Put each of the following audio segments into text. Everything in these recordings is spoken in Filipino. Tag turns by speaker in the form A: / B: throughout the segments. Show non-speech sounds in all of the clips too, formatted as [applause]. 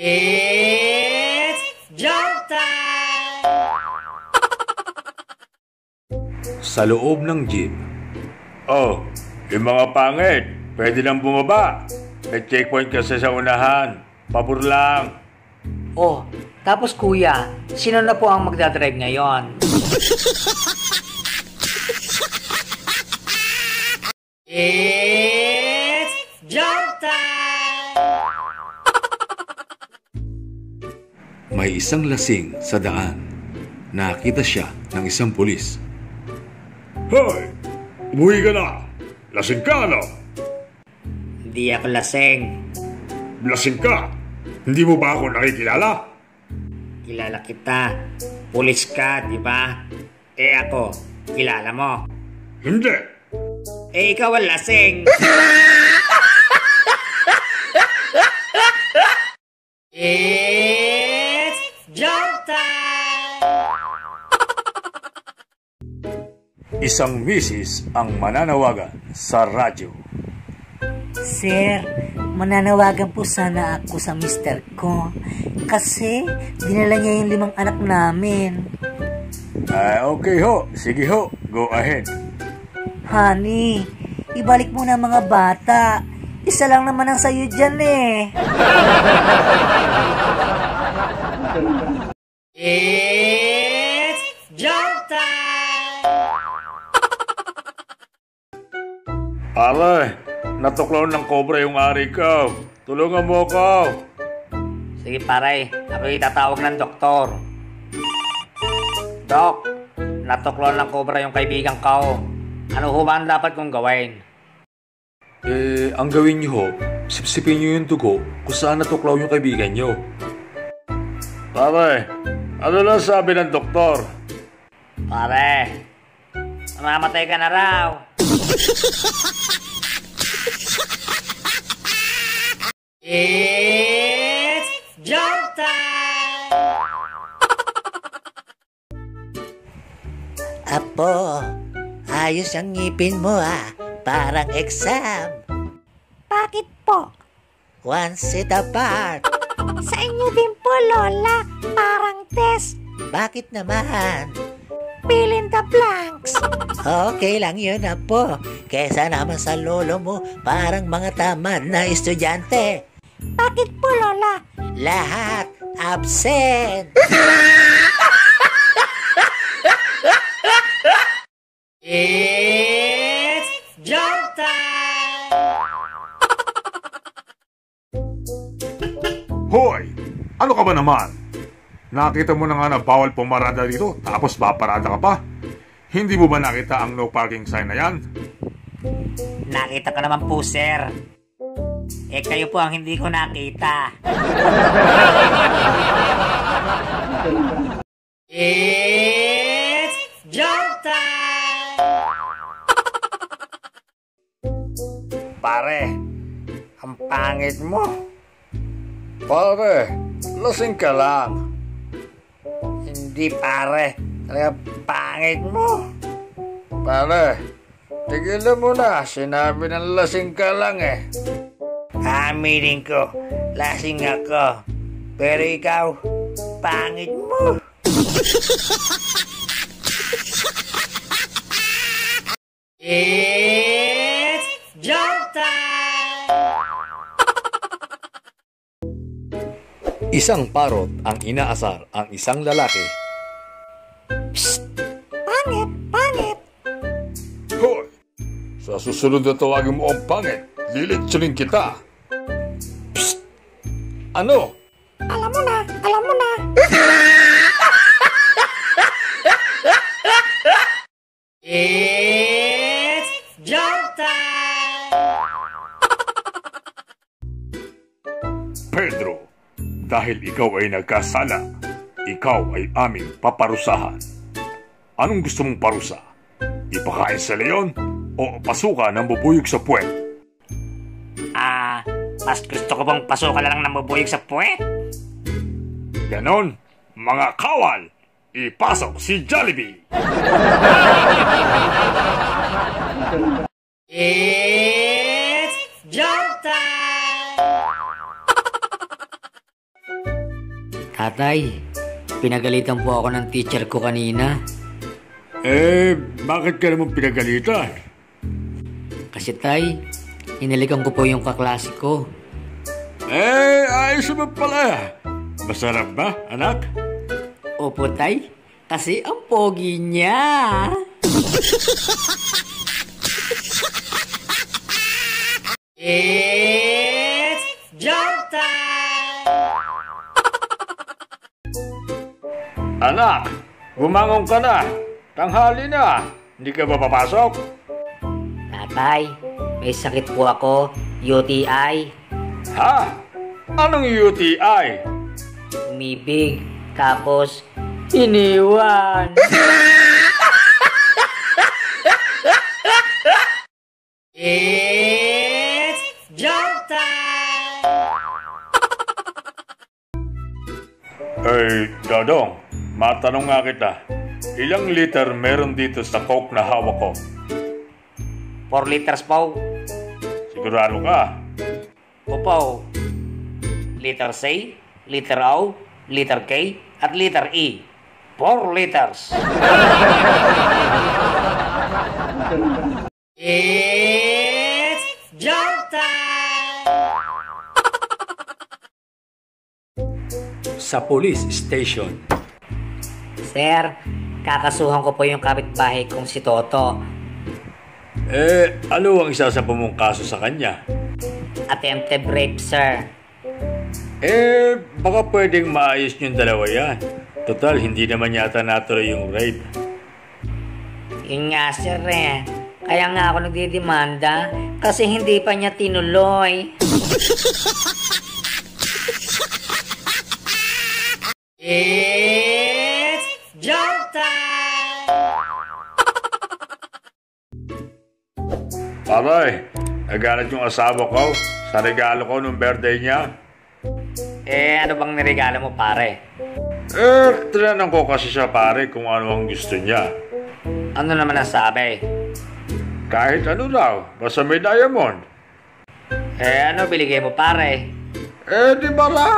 A: It's joke time!
B: Sa loob ng jeep. Oh, yung mga pangit, pwede lang bumaba. May checkpoint kasi sa unahan. Pabor lang.
A: Oh, tapos kuya, sino na po ang magdadrive ngayon? [laughs] It's joke time!
B: May isang lasing sa daan. Nakita siya ng isang pulis. Hoy! Umuwi ka na! Lasing ka, no?
A: Hindi ako laseng.
B: Lasing ka! Hindi mo ba ako nakikilala?
A: Kilala kita. Pulis ka, di ba? Eh ako, kilala mo.
B: Hindi!
A: Eh ikaw ang laseng. It's [laughs]
B: Isang misis ang mananawagan sa radyo.
C: Sir, mananawagan po sana ako sa mister ko. Kasi, dinala niya yung limang anak namin.
B: Ah, okay ho. Sige ho. Go ahead.
C: Honey, ibalik mo na mga bata. Isa lang naman ang sayo dyan eh.
A: It's [laughs]
B: Aray, natuklaw ng kobra yung ari ko. Tulungan mo ako.
A: Sige pare, ako itatawag ng doktor. Dok, natuklaw ng cobra yung kaibigan ko. Ano ho ba ang dapat kong gawin?
B: Eh, ang gawin niyo ho, sipsipin niyo yung dugo kung saan natuklaw yung kaibigan niyo. Pare, ano lang sabi ng doktor?
A: Pare, mamamatay ka na raw. It's joke time!
C: Apo, ayos ang ngipin mo ah. Parang exam. Bakit po? One seat apart. Sa inyo din po, Lola. Parang test. Bakit naman? Fill in the blanks. Okay lang yun, Apo. Kesa naman sa lolo mo, parang mga tamad na estudyante. Bakit po, Lola? Lahat absent.
A: It's joke time!
B: Hoy! Ano ka ba naman? Nakita mo na nga na bawal pumarada dito, tapos paparada ka pa? Hindi mo ba nakita ang no parking sign na yan?
A: Nakita ko naman po, sir. Eh, kayo po ang hindi ko nakita. It's joke time!
B: Pare, ang pangit mo. Pare, lasing ka lang.
A: Hindi, pare. Talaga pangit mo.
B: Pare, tigilan mo na. Sinabi ng lasing ka lang eh.
A: Aminin ko, lasing ako. Pero ikaw, pangit mo. It's joke time!
B: Isang parot ang inaasar ang isang lalaki. Sa susunod na tawagin mo ang pangit, lilitsunin kita. Psst! Ano?
C: Alam mo na, alam mo na.
A: It's joke time!
B: Pedro, dahil ikaw ay nagkasala, ikaw ay aming paparusahan. Anong gusto mong parusa? Ipakain sa leon o pasuka ng bubuyog sa puwet?
A: Ah, mas gusto ko bang pasukan na lang ng bubuyog sa puwet?
B: Ganon, mga kawal, ipasok si Jollibee!
A: It's joke time! Tatay, pinagalitan po ako ng teacher ko kanina.
B: Eh, bakit ka naman pinagalitan?
A: Kasi tay, hinalikan ko po yung kaklase ko.
B: Eh, ayos naman pala. Masarap ba, anak?
A: Opo tay, kasi ang pogi niya. It's joke time!
B: Anak, bumangon ka na. Tanghali na. Hindi ka ba papasok?
A: Tatay, may sakit po ako, UTI.
B: Ha? Anong UTI?
A: Umibig, tapos iniwan. It's joke time!
B: Eh, Dodong, matanong nga kita. Ilang liter meron dito sa coke na hawak ko?
D: 4 liters po.
B: Sigurado ka?
D: Opo. Liter C, liter O, liter K, at liter E. 4 liters. [laughs]
A: It's joke time!
B: Sa police station.
A: Sir, kakasuhan ko po yung kapitbahay kong si Toto.
B: Eh, ano ang isa sa mong kaso sa kanya?
A: Attempted rape, sir.
B: Eh, baka pwedeng maayos yung dalawa yan. Total, hindi naman yata natuloy yung rape.
A: Yun nga, sir eh. Kaya nga ako nagdidemanda kasi hindi pa niya tinuloy. It's joke time!
B: Paray, nagalit yung asawa ko sa regalo ko nung birthday niya.
D: Eh, ano bang niregalo mo pare?
B: Eh, tinanong ko kasi siya pare kung ano ang gusto niya.
D: Ano naman ang sabi?
B: Kahit ano raw, basta may diamond.
D: Eh, ano biligay mo pare?
B: Eh, di ba la?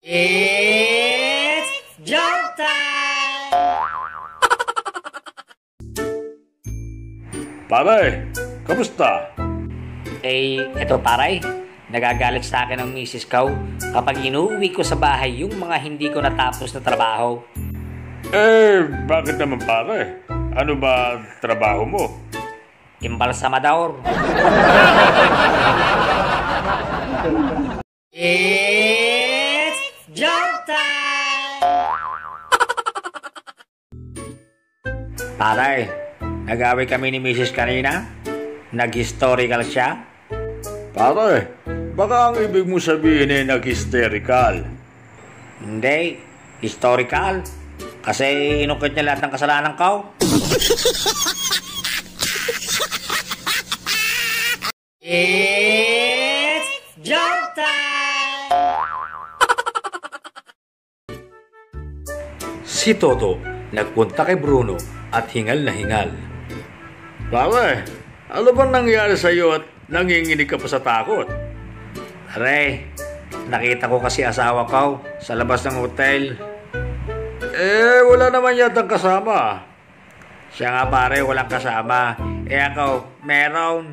A: It's [laughs]
B: Pare, kamusta?
D: Eh, eto pare. Nagagalit sa akin ang misis ko kapag inuwi ko sa bahay yung mga hindi ko natapos na trabaho.
B: Eh, bakit naman pare? Ano ba trabaho mo?
D: Imbalsamador.
A: It's joke time!
D: Pare, nag-away kami ni misis kanina. Nag-historical siya.
B: Pare, baka ang ibig mo sabihin ay nag-hysterical.
D: Hindi, historical. Kasi inukit niya lahat ng kasalanan ko.
A: It's joke time!
B: Si Toto nagpunta kay Bruno at hingal na hingal. Pare, ano bang nangyari sa iyo at nanginginig ka pa sa takot?
D: Are, nakita ko kasi asawa ko sa labas ng hotel.
B: Eh, wala naman yatang kasama.
D: Siya nga pare, walang kasama. Eh ako, meron.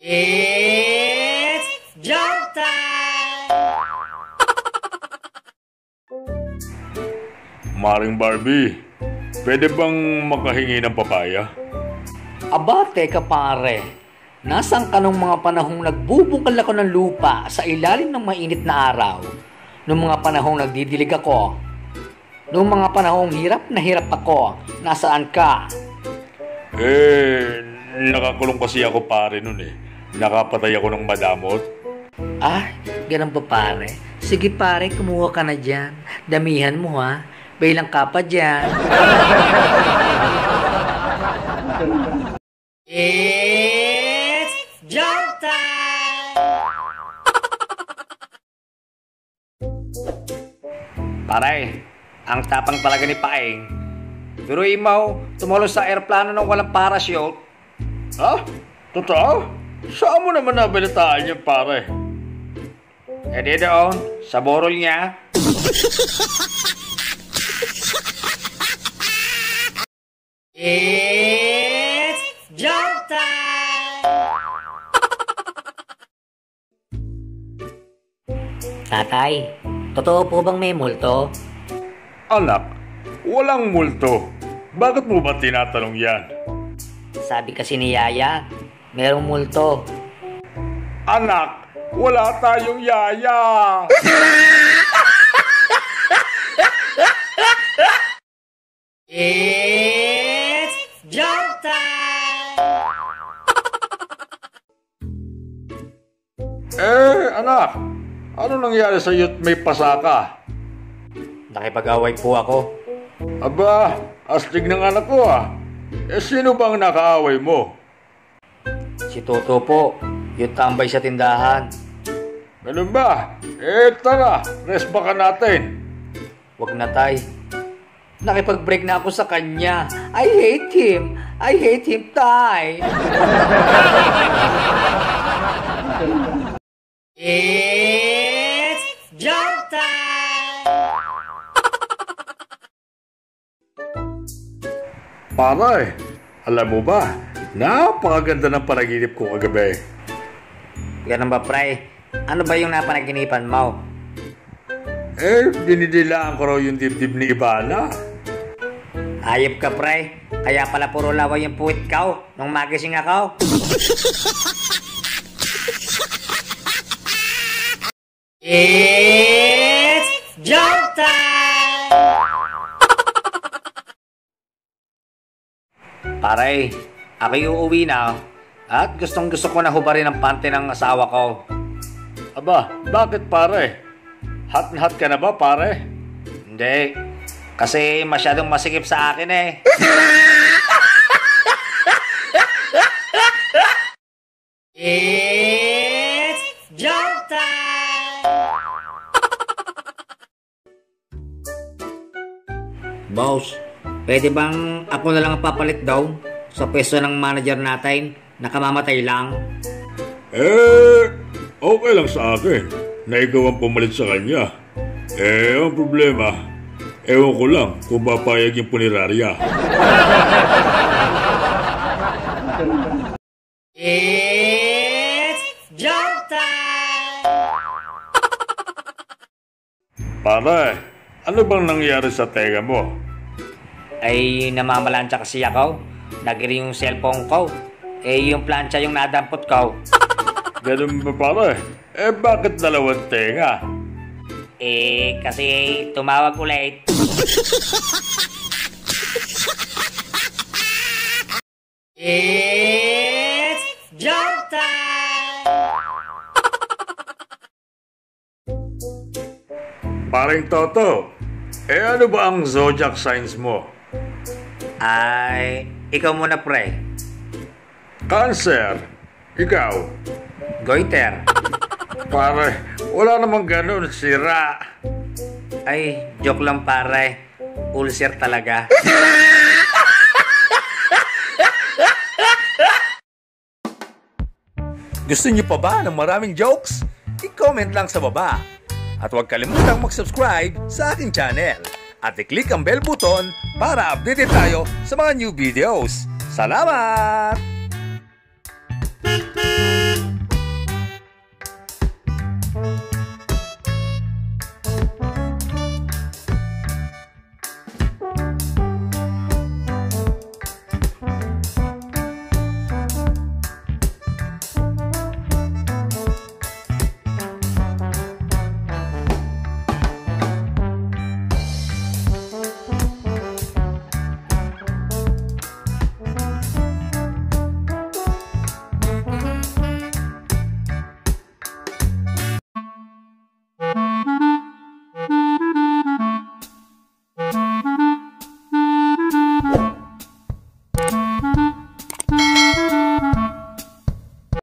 A: It's [laughs]
B: Maring Barbie, pwede bang makahingi ng papaya?
A: Aba, teka pare. Nasaan ka nung mga panahong nagbubungkal ako ng lupa sa ilalim ng mainit na araw? Nung mga panahong nagdidilig ako? Nung mga panahong hirap na hirap ako? Nasaan ka?
B: Eh, nakakulong kasi ako pare nun eh. Nakapatay ako ng madamot.
A: Ah, ganun ba pare? Sige pare, kumuha ka na dyan. Damihan mo ha. Bailang ka pa dyan. It's joke time!
D: Pare, ang tapang talaga ni Paeng.
A: Pero imaw, tumulong sa aeroplano ng walang parachute.
B: Ha? Totoo? Saan mo naman nabalitaan yan, pare?
A: E di doon, sa borol niya. [laughs]
C: It's jump time!
D: Tatay, totoo po bang may multo?
B: Anak, walang multo. Bakit mo ba tinatanong yan?
D: Sabi kasi ni Yaya, merong multo.
B: Anak, wala tayong yaya. [laughs]
C: It's
B: Eh, anak, ano nangyari sa at may pasaka?
A: Nakipag-away po ako.
B: Aba, astig ng anak ko ah. Eh, sino bang nakaaway mo?
A: Si Toto po, yung tambay sa tindahan.
B: Ganun ba? Eh, tara, rest baka natin.
A: Wag na tay. Nakipag-break na ako sa kanya. I hate him. I hate him, tay. [laughs]
C: It's jump time!
B: Pare, alam mo ba, napakaganda ng panaginip ko kagabi.
A: Ganun ba, pre? Ano ba yung napanaginipan mo?
B: Eh, dinidilaan ko raw yung dibdib ni Ibana.
A: Ayop ka, pre. Kaya pala puro laway yung puwit ka nung magising ako. [laughs]
C: It's jump time!
A: Pare, ako'y uuwi na. At gustong gusto ko na hubarin ang pante ng asawa ko.
B: Aba, bakit pare? Hot na hot ka na ba pare?
A: Hindi. Kasi masyadong masikip sa akin eh.
C: It's
A: Boss, pwede bang ako na lang ang papalit daw sa pwesto ng manager natin? Nakamamatay lang.
B: Eh, okay lang sa akin na ikaw ang pumalit sa kanya. Eh, ang problema, ewan ko lang kung papayag yung punerarya.
C: It's jump time!
B: Pare, ano bang nangyari sa tenga mo?
A: Ay namamalansya kasi ako. Nagiri yung cellphone ko. Eh yung plancha yung nadampot ko. [laughs]
B: Ganun ba pare? Eh, bakit dalawang tenga?
A: Eh kasi tumawag ulit.
C: It's jump time!
B: Paring Toto, eh ano ba ang zodiac signs mo?
A: Ay, ikaw muna pre.
B: Cancer, ikaw.
A: Goiter.
B: Pare, wala namang ganun, sira.
A: Ay, joke lang pare. Ulcer talaga.
E: Gusto niyo pa ba ng maraming jokes? I-comment lang sa baba. At huwag kalimutang mag-subscribe sa aking channel. At i-click ang bell button para updated tayo sa mga new videos. Salamat!